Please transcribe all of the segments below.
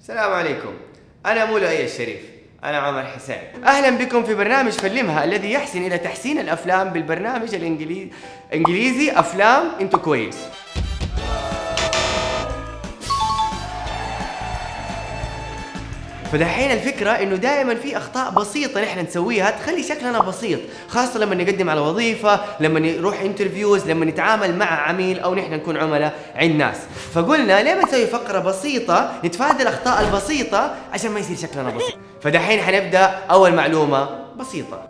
السلام عليكم. أنا مو لؤي الشريف. أنا عمر حسين. أهلا بكم في برنامج فلمها الذي يحسن إلى تحسين الأفلام بالبرنامج الإنجليزي إنجليزي أفلام أنتو كويس فدحين الفكرة إنه دائما في أخطاء بسيطة نحن نسويها تخلي شكلنا بسيط، خاصة لما نقدم على وظيفة، لما نروح انترفيوز، لما نتعامل مع عميل أو نحن نكون عملاء عند ناس، فقلنا ليه ما نسوي فقرة بسيطة نتفادى الأخطاء البسيطة عشان ما يصير شكلنا بسيط. فدحين حنبدأ أول معلومة بسيطة.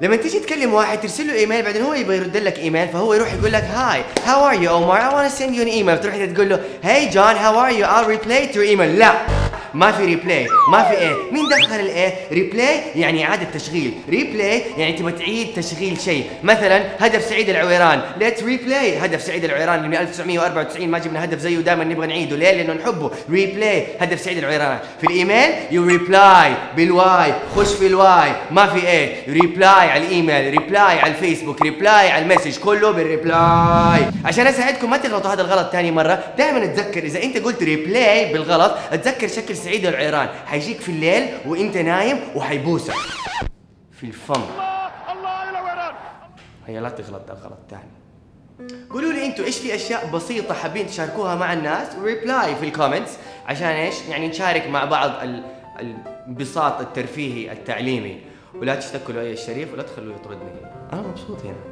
لما تيجي تكلم واحد ترسل له إيميل بعدين هو يبغى يرد لك إيميل فهو يروح يقول لك Hi how are you عمر want to send you an email. تروح تقول له Hi جون how are you I'll replay to your email. لا. ما في replay ما في A. مين دخل ال A؟ replay يعني إعادة تشغيل. replay يعني تبغى تعيد تشغيل شيء. مثلا هدف سعيد العويران. Let's replay هدف سعيد العويران من 1994 ما جبنا هدف زيه دائما نبغى نعيده. ليه؟ لأنه نحبه. replay هدف سعيد العويران. في الإيميل you reply بال Y. خش في ال Y. ما في A. reply على الإيميل reply على الفيسبوك reply على ال message. كله بال reply عشان أساعدكم ما تغلطوا هذا الغلط ثاني مرة. دائما أتذكر إذا أنت قلت replay بالغلط أتذكر شكل سعيد العويران حيجيك في الليل وإنت نايم وحيبوسك. في الفم. هي لا تغلط غلط ثاني قولوا لي أنتوا إيش في أشياء بسيطة حابين تشاركوها مع الناس؟ reply في ال comments عشان إيش؟ يعني نشارك مع بعض ال- الانبساط الترفيهي التعليمي. ولا تشتكوا لؤي الشريف ولا تخلوه يطردني. أنا مبسوط هنا.